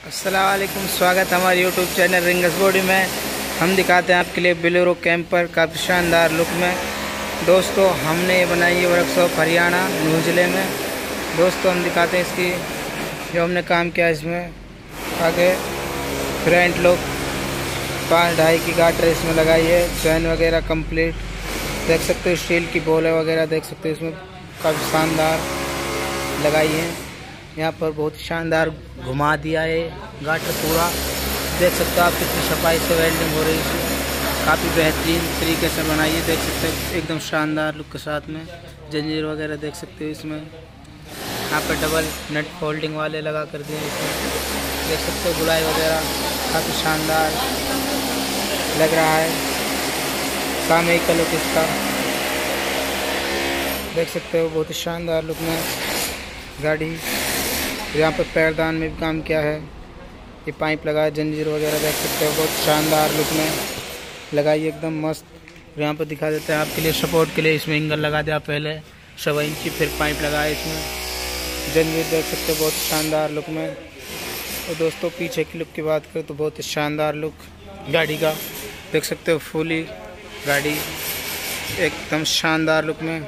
असलकुम स्वागत है हमारे यूट्यूब चैनल रिंगस बॉडी में। हम दिखाते हैं आपके लिए बिलोरो कैंपर काफ़ी शानदार लुक में। दोस्तों, हमने ये बनाई है वर्कशॉप हरियाणा नूह ज़िले में। दोस्तों, हम दिखाते हैं इसकी जो हमने काम किया इसमें। आगे फ्रंट लुक पाँच ढाई की गाटर इसमें लगाई है। चैन वगैरह कंप्लीट देख सकते हो स्टील की बोले वगैरह देख सकते हो, इसमें काफ़ी शानदार लगाई है। यहाँ पर बहुत शानदार घुमा दिया है। गाटर पूरा। देख सकते हो आप कितनी सफ़ाई से वेल्डिंग हो रही है काफ़ी बेहतरीन तरीके से बनाई है। देख सकते हो एकदम शानदार लुक के साथ में। जंजीर वगैरह देख सकते हो इसमें। यहाँ पर डबल नट फोल्डिंग वाले लगा कर दिए इसमें। देख सकते हो गुलाई वगैरह। काफ़ी शानदार लग रहा है। सामयिक का लुक इसका देख सकते हो, बहुत ही शानदार लुक में गाड़ी। यहाँ पर पैरदान में भी काम किया है। ये पाइप लगाया जंजीर वगैरह देख सकते हो, बहुत शानदार लुक में लगाई, एकदम मस्त। यहाँ पर दिखा देते हैं आपके लिए सपोर्ट के लिए इसमें इंगल लगा दिया पहले सवा इंची, फिर पाइप लगाया इसमें। जंजीर देख सकते हो, बहुत शानदार लुक में। और दोस्तों, पीछे की लुक की बात करें तो बहुत ही शानदार लुक गाड़ी का। देख सकते हो, फुली गाड़ी, एकदम शानदार लुक में।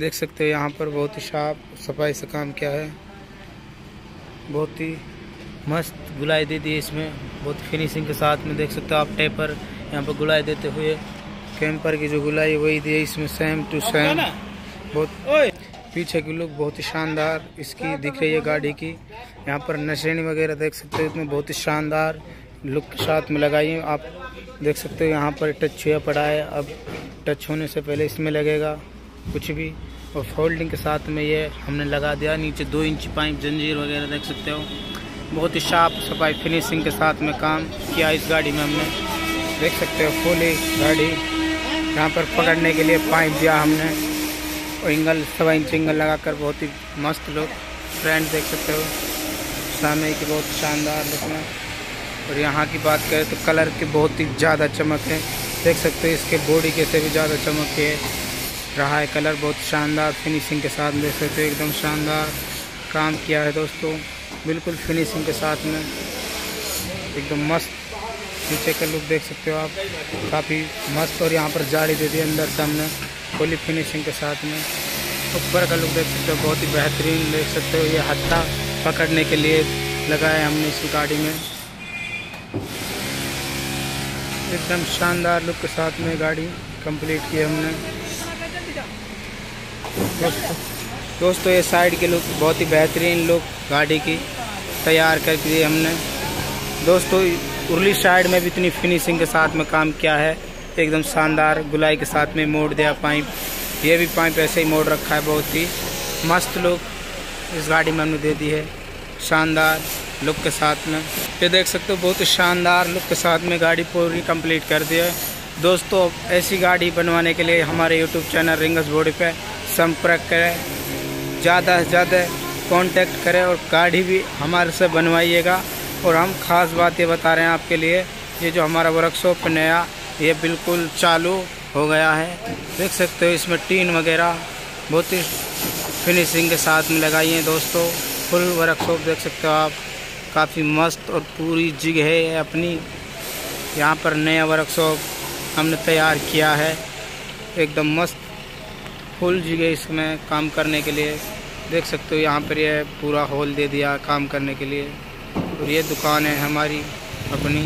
देख सकते हो, यहाँ पर बहुत ही साफ़ सफ़ाई से काम किया है। बहुत ही मस्त गुलाई दे दी इसमें। बहुत फिनिशिंग के साथ में देख सकते हो आप टेपर यहाँ पर गुलाई देते हुए। कैंपर की जो गुलाई वही दी है इसमें सेम टू सेम बहुत पीछे की लुक बहुत ही शानदार इसकी दिख रही है गाड़ी की। यहाँ पर नशेनी वगैरह देख सकते हो इसमें बहुत ही शानदार लुक के साथ में लगाई आप देख सकते हो यहाँ पर टच हुआ पड़ा है। अब टच होने से पहले इसमें लगेगा कुछ भी। और फोल्डिंग के साथ में ये हमने लगा दिया। नीचे दो इंच पाइप, जंजीर वगैरह देख सकते हो। बहुत ही शार्प सफ़ाई फिनिशिंग के साथ में काम किया इस गाड़ी में हमने। देख सकते हो फुली गाड़ी। यहाँ पर पकड़ने के लिए पाइप दिया हमने। और इंगल सवा इंच इंगल लगाकर बहुत ही मस्त लुक फ्रेंड देख सकते हो। सामने की बहुत शानदार लुक में। और यहाँ की बात करें तो कलर की बहुत ही ज़्यादा चमक है। देख सकते हो इसके बॉडी के से भी ज़्यादा चमक है। रहा है। कलर बहुत शानदार फिनिशिंग के साथ देख सकते हो, एकदम शानदार काम किया है दोस्तों। बिल्कुल फिनिशिंग के साथ में। एकदम मस्त नीचे का लुक देख सकते हो आप। काफ़ी मस्त और यहाँ पर जाली दे दी अंदर से हमने फुली फिनिशिंग के साथ में। ऊपर का लुक देख सकते हो, बहुत ही बेहतरीन देख सकते हो। ये हत्था पकड़ने के लिए लगाया हमने इस गाड़ी में। एकदम शानदार लुक के साथ में गाड़ी कंप्लीट की हमने। दोस्तों दोस्तों ये साइड के लुक बहुत ही बेहतरीन लुक गाड़ी की तैयार कर दी हमने। दोस्तों, उर्ली साइड में भी इतनी फिनिशिंग के साथ में काम किया है। एकदम शानदार गुलाई के साथ में मोड़ दिया पाइप। ये भी पाइप ऐसे ही मोड़ रखा है बहुत ही। मस्त लुक इस गाड़ी में हमने दे दी है। शानदार लुक के साथ में। ये देख सकते हो, बहुत ही शानदार लुक के साथ में गाड़ी पूरी कंप्लीट कर दी है। दोस्तों, ऐसी गाड़ी बनवाने के लिए हमारे यूट्यूब चैनल रिंगस बॉडी पे संपर्क करें। ज़्यादा से ज़्यादा कांटेक्ट करें और गाड़ी भी हमारे से बनवाइएगा। और हम ख़ास बात ये बता रहे हैं आपके लिए। ये जो हमारा वर्कशॉप नया, ये बिल्कुल चालू हो गया है। देख सकते हो इसमें टीन वगैरह बहुत ही फिनिशिंग के साथ में लगाई है दोस्तों। फुल वर्कशॉप देख सकते हो आप। काफ़ी मस्त और पूरी जिग है अपनी। यहाँ पर नया वर्कशॉप हमने तैयार किया है। एकदम मस्त फुल जगह इसमें काम करने के लिए। देख सकते हो यहाँ पर यह पूरा हॉल दे दिया काम करने के लिए। और ये दुकान है हमारी, अपनी।